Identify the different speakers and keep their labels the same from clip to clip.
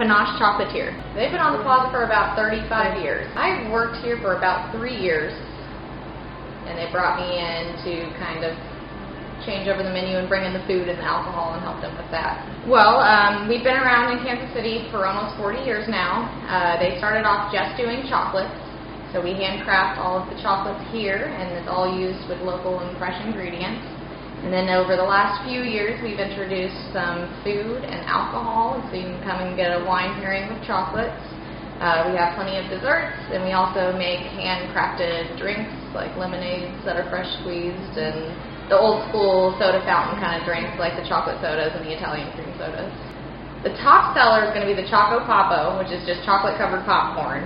Speaker 1: Panache Chocolatier. They've been on the plaza for about 35 years. I've worked here for about three years, and they brought me in to kind of change over the menu and bring in the food and the alcohol and help them with that. Well, um, we've been around in Kansas City for almost 40 years now. Uh, they started off just doing chocolates. So we handcraft all of the chocolates here, and it's all used with local and fresh ingredients. And then over the last few years, we've introduced some food and alcohol, so you can come and get a wine pairing with chocolates. Uh, we have plenty of desserts, and we also make handcrafted drinks like lemonades that are fresh squeezed and the old school soda fountain kind of drinks like the chocolate sodas and the Italian cream sodas. The top seller is going to be the Choco Popo, which is just chocolate covered popcorn.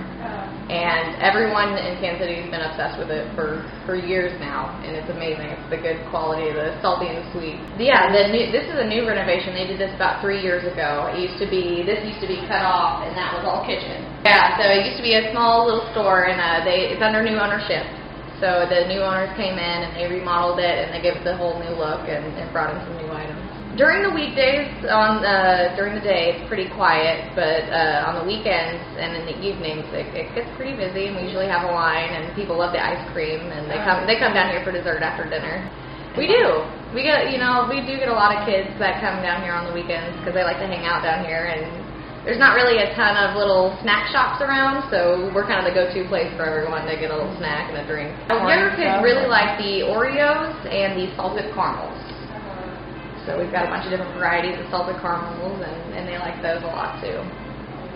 Speaker 1: And everyone in Kansas City has been obsessed with it for, for years now, and it's amazing. It's the good quality, the salty and sweet. Yeah, the new, this is a new renovation. They did this about three years ago. It used to be this used to be cut off, and that was all kitchen. Yeah, so it used to be a small little store, and uh, they it's under new ownership. So the new owners came in and they remodeled it and they gave it the whole new look and, and brought in some new items. During the weekdays, on uh, during the day, it's pretty quiet, but uh, on the weekends and in the evenings, it, it gets pretty busy. And we usually have a line, and people love the ice cream, and they come they come down here for dessert after dinner. We do. We get you know we do get a lot of kids that come down here on the weekends because they like to hang out down here and there's not really a ton of little snack shops around, so we're kind of the go-to place for everyone to get a little snack and a drink. Younger kids really like the Oreos and the salted caramels. So we've got a bunch of different varieties of salted caramels, and, and they like those a lot too.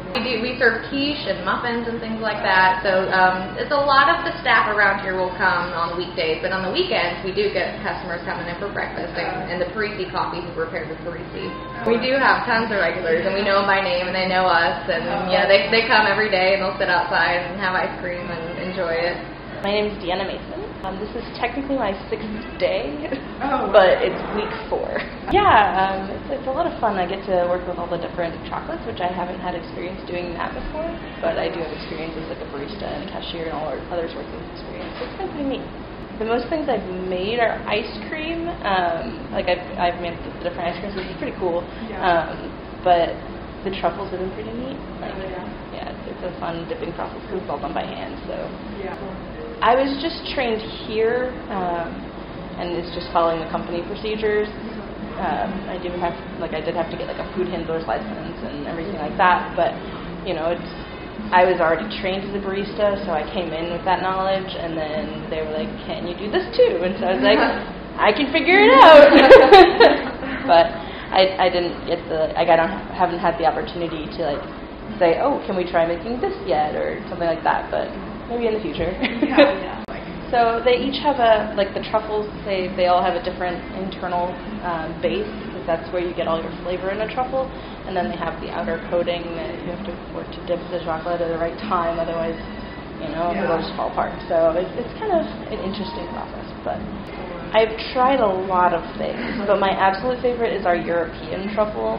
Speaker 1: We do we serve quiche and muffins and things like that. So um, it's a lot of the staff around here will come on weekdays, but on the weekends we do get customers coming in for breakfast and, and the Parisi coffee who prepared the Parisi. We do have tons of regulars, and we know them by name, and they know us, and yeah, they they come every day and they'll sit outside and have ice cream and enjoy it.
Speaker 2: My name is Deanna Mason. Um, this is technically my sixth day,
Speaker 3: Oh,
Speaker 2: but it's week four. Yeah, um, it's, it's a lot of fun. I get to work with all the different chocolates, which I haven't had experience doing that before, but I do have experience as like a barista and cashier and all our sorts of experience. So it's been pretty neat. The most things I've made are ice cream. Um, like I've, I've made the different ice creams, which is pretty cool.
Speaker 3: Yeah.
Speaker 2: Um, but the truffles have been pretty neat. Like,
Speaker 3: Oh, yeah.
Speaker 2: yeah, it's, it's a fun dipping process because it's all done by hand. So
Speaker 3: Yeah.
Speaker 2: I was just trained here, um, and it's just following the company procedures. Um, I do have, like, I did have to get like a food handler's license and everything like that. But you know, it's I was already trained as a barista, so I came in with that knowledge, and then they were like, "Can you do this too?" And so I was like, "I can figure it out." but I, I didn't get the, like, I don't haven't had the opportunity to like say, "Oh, can we try making this yet?" or something like that. But maybe in the future.
Speaker 3: Yeah, yeah.
Speaker 2: So they each have a like the truffles. They they all have a different internal um, base because that's where you get all your flavor in a truffle, and then they have the outer coating that you have to work to dip the chocolate at the right time. Otherwise, you know,
Speaker 3: Yeah.
Speaker 2: it'll just fall apart. So it's it's kind of an interesting process, but. I've tried a lot of things, but my absolute favorite is our European truffle.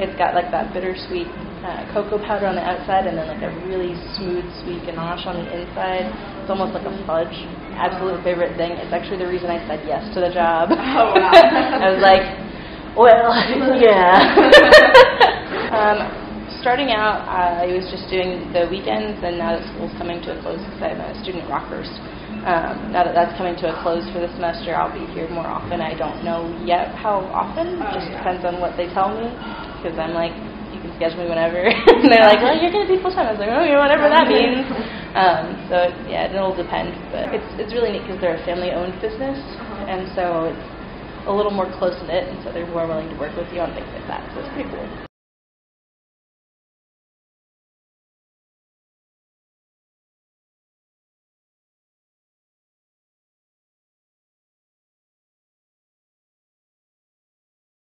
Speaker 2: It's got like that bittersweet uh, cocoa powder on the outside and then like a really smooth sweet ganache on the inside. It's almost like a fudge. Absolute favorite thing. It's actually the reason I said yes to the job.
Speaker 3: Oh, wow.
Speaker 2: I was like, well, yeah. um, starting out, I was just doing the weekends, and now that school's coming to a close because I'm a student at Rockhurst. Um, now that that's coming to a close for the semester, I'll be here more often. I don't know yet how often.
Speaker 3: Oh,
Speaker 2: just depends on what they tell me. Because I'm like, you can schedule me whenever. and they're like, well, you're going to be full time. I was like, okay, whatever that means. Um, so yeah, it'll depend. But it's it's really neat because they're a family owned business,
Speaker 3: Uh-huh.
Speaker 2: and so it's a little more close knit, and so they're more willing to work with you on things like that. So it's pretty cool.